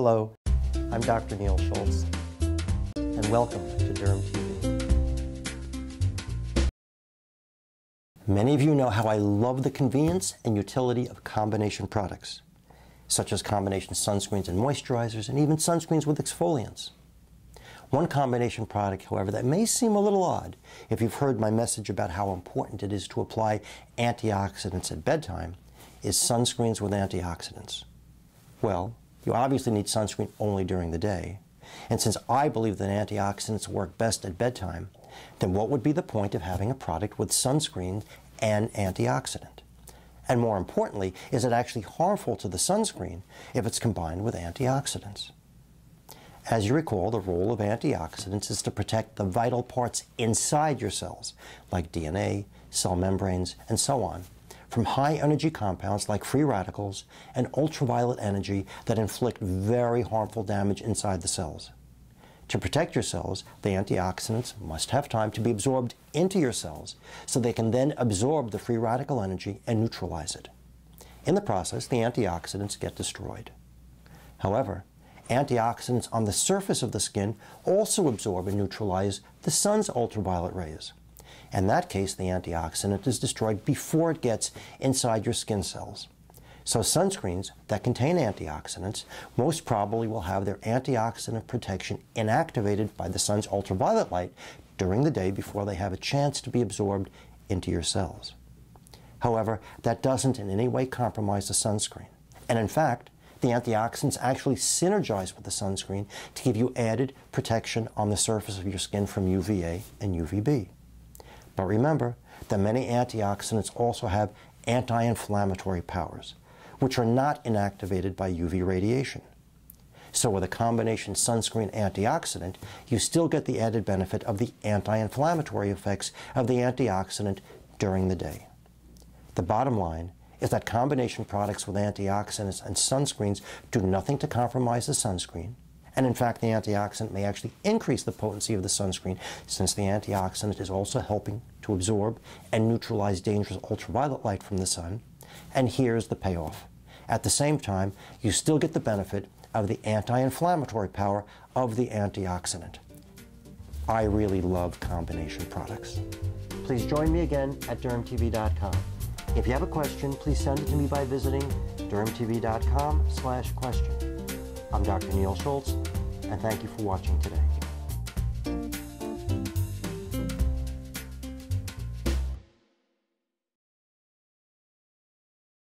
Hello, I'm Dr. Neal Schultz, and welcome to Derm TV. Many of you know how I love the convenience and utility of combination products, such as combination sunscreens and moisturizers, and even sunscreens with exfoliants. One combination product, however, that may seem a little odd if you've heard my message about how important it is to apply antioxidants at bedtime is sunscreens with antioxidants. Well, you obviously need sunscreen only during the day. And since I believe that antioxidants work best at bedtime, then what would be the point of having a product with sunscreen and antioxidant? And more importantly, is it actually harmful to the sunscreen if it's combined with antioxidants? As you recall, the role of antioxidants is to protect the vital parts inside your cells, like DNA, cell membranes, and so on, from high energy compounds like free radicals and ultraviolet energy that inflict very harmful damage inside the cells. To protect your cells, the antioxidants must have time to be absorbed into your cells so they can then absorb the free radical energy and neutralize it. In the process, the antioxidants get destroyed. However, antioxidants on the surface of the skin also absorb and neutralize the sun's ultraviolet rays. In that case, the antioxidant is destroyed before it gets inside your skin cells. So sunscreens that contain antioxidants most probably will have their antioxidant protection inactivated by the sun's ultraviolet light during the day before they have a chance to be absorbed into your cells. However, that doesn't in any way compromise the sunscreen. And in fact, the antioxidants actually synergize with the sunscreen to give you added protection on the surface of your skin from UVA and UVB. But remember that many antioxidants also have anti-inflammatory powers, which are not inactivated by UV radiation. So with a combination sunscreen antioxidant, you still get the added benefit of the anti-inflammatory effects of the antioxidant during the day. The bottom line is that combination products with antioxidants and sunscreens do nothing to compromise the sunscreen. And in fact, the antioxidant may actually increase the potency of the sunscreen since the antioxidant is also helping to absorb and neutralize dangerous ultraviolet light from the sun. And here's the payoff. At the same time, you still get the benefit of the anti-inflammatory power of the antioxidant. I really love combination products. Please join me again at dermtv.com. If you have a question, please send it to me by visiting dermtv.com slash question. I'm Dr. Neal Schultz, and thank you for watching today.